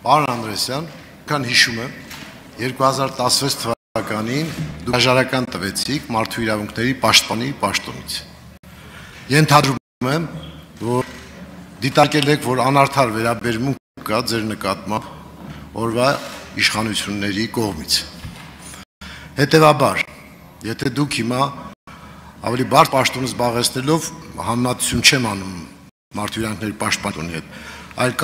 Պարոն Անդրեսյան, կան հիշում եմ 2016 թվականին դուք հաշարական տվեցիք մարդու իրավունքների պաշտպանի պաշտոնից։ Ենթադրում եմ, որ դիտարկել եք, որ անարդար վերաբերմունք կա ձեր նկատմամբ օրվա իշխանությունների կողմից։ Հետևաբար, եթե դուք հիմա ավելի բարդ պաշտոն զբաղեցնելով համնատություն չեմ անում մարդու իրավունքների պաշտպանի հետ, այլ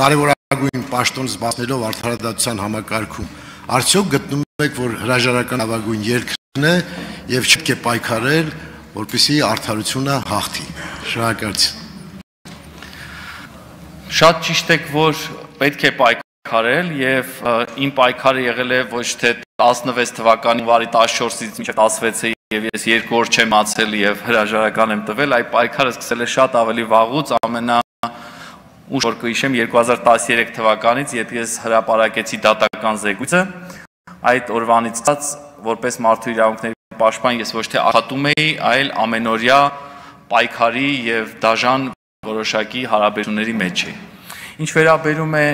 կարևորագույն պաշտոն զբաղեցնելով արդարադատության համակարգում, արդյոք գտնում եք, որ հրաժարական ավագույն երկրն է եւ չպետք է պայքարել, որպեսզի արդարությունը հաղթի։ Շնորհակալություն։ Շատ ճիշտ եք, որ պետք է պայքարել եւ իմ պայքարը եղել է ոչ թե 16 թվականի հունվարի 14-ից մինչև 16-ը եւ ես երկու օր չեմ ացել եւ հրաժարական եմ տվել, այ պայքարը սկսել է շատ ավելի վաղուց, ամենա ուշ որ կհիշեմ 2013 թվականից, երբ ես հրապարակեցի դատական զեկույցը, այդ օրվանից ցած որպես մարդու իրավունքների պաշտպան ես ոչ թե աշխատում էի, այլ ամենօրյա պայքարի եւ դաժան որոշակի հարաբերությունների մեջ է։ Ինչ վերաբերում է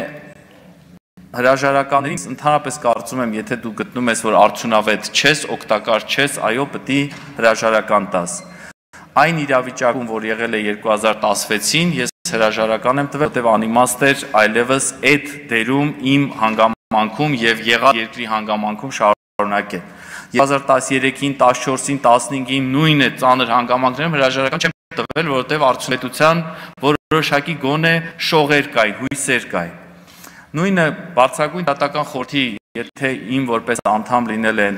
հրաժարականներին, ընդհանրապես կարծում եմ, եթե դու գտնում ես, որ արդյունավետ չես, օգտակար չես, այո, պետք է հրաժարական տաս։ Այն իրավիճակում, որ եղել է 2016-ին, ես հրաժարական եմ տվել, որտեղ անիմաստ էր այլևս այդ դերում իմ հանգամանքում եւ եղա երկրի հանգամանքում շարունակել։ 2013-ին, 14-ին, 15-ին նույն է ծանր հանգամանքներում հրաժարական չեմ տվել, որովհետև արդյունետության որոշակի գոնե շողեր կային, հույսեր կային։ Նույնը բարձրագույն դատական խորհրդի, եթե իմ որպես անդամ լինել է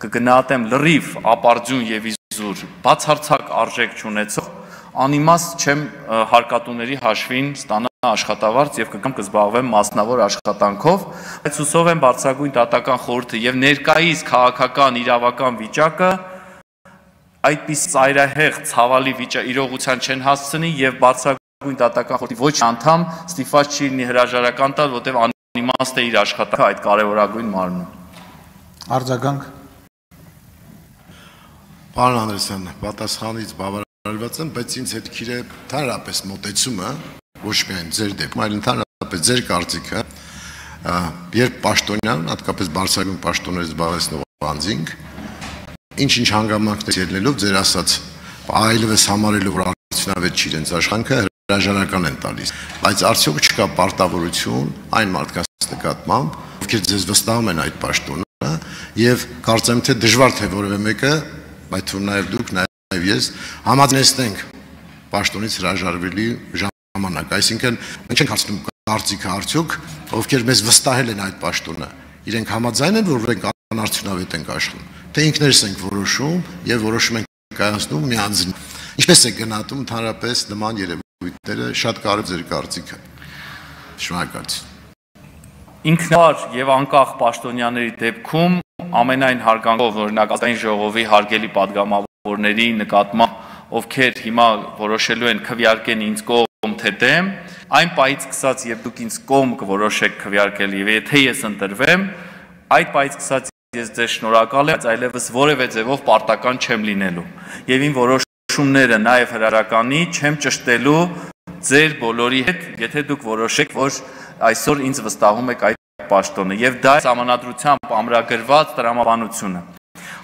կգնահատեմ լրիվ ապարդյուն եւ իզուր, բացարձակ արժեք չունեցող անիմաստ չեմ հարկատուների հաշվին ստանա աշխատավարձ եւ կգամ կզբաղվեմ մասնավոր աշխատանքով, բայց հուսով եմ բարձրագույն դատական խորհուրդը եւ ներկայիս քաղաքական իրավական վիճակը այդպես ծայրահեղ ցավալի վիճա իրողության չեն հասցնի եւ բարձրագույն դատական խորհրդի ոչ անդամ ստիփած չի լինի հրաժարական տալ, որտեղ անիմաստ է իր աշխատանքը այդ կարևորագույն մարմնում։ Արձագանք Պարոն Անդրեսյան, պատասխանից բավարարված եմ, բայց ինձ հետքիր է ընդհանրապես մտածումը ոչ միայն ձեր դեպքում, այլ ընդհանրապես ձեր կարծիքը, երբ պաշտոնյան, հատկապես բարձրագույն պաշտոններ զբաղեցնող անձինք ինչ-ինչ հանգամանքներ ելնելով ձեր ասած այլևս համարելով որ արդյունավետ չի իրենց աշխատանքը հրաժարական են տալիս բայց արդյոք չկա պարտավորություն այն մարդկանց նկատմամբ ովքեր ձեզ վստահում են այդ պաշտոնը եւ կարծեմ թե դժվար թե որևէ մեկը բայց թվում նաեւ դուք նաեւ ես համաձայնեցնենք պաշտոնից հրաժարվելի ժամանակ այսինքն մենք չենք հարցնում կարծիքը արդյոք ովքեր մեզ վստահել են այդ պաշտոնը իրենք համաձայն են որ մենք անարդյունավետ ենք աշխատում թե ինքներս ենք որոշում եւ որոշում ենք կայացնում միանձին։ Ինչպես է գնահատում ընդհանրապես նման երևույթները շատ կարևոր ձեր կարծիքը։ Շնորհակալություն։ Ինքնար եւ անկախ պաշտոնյաների դեպքում ամենայն հարգանքով օրինակ ազգային ժողովի հարգելի հորների նկատմամբ ովքեր հիմա որոշելու են քվյարկեն ինձ կողմ թե դեմ, այն պայից սկսած, երբ դուք ինձ կողմ կորոշեք քվյարկել եւ եթե ես ընտրվեմ, այդ պայից սկսած ես ձեզ շնորհակալ եմ, բայց այլևս որևէ ձևով պարտական չեմ լինելու։ Եվ ին որոշումները նաեւ հրարականի չեմ ճշտելու ձեր բոլորի հետ, եթե դուք որոշեք, որ այսօր ինձ վստահում եք այդ պաշտոնը եւ դա է համանadrությամբ ամրագրված տրամաբանությունը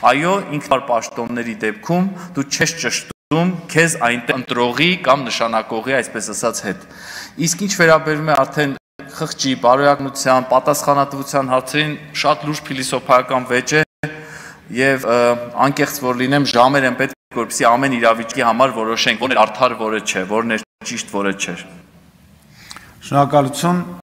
Այո, ինքնար պաշտոնների դեպքում դու չես ճշտում քեզ այնտեղ ընտրողի կամ նշանակողի, այսպես ասած, հետ։ Իսկ ինչ վերաբերում է արդեն խղճի, բարոյականության, պատասխանատվության հարցերին շատ լուրջ փիլիսոփայական վեճ է եւ անկեղծ որ լինեմ ժամեր են պետք որպեսզի ամեն իրավիճակի համար որոշենք որն է արդար, որը չէ, որն է ճիշտ, որը չէ։ Շնորհակալություն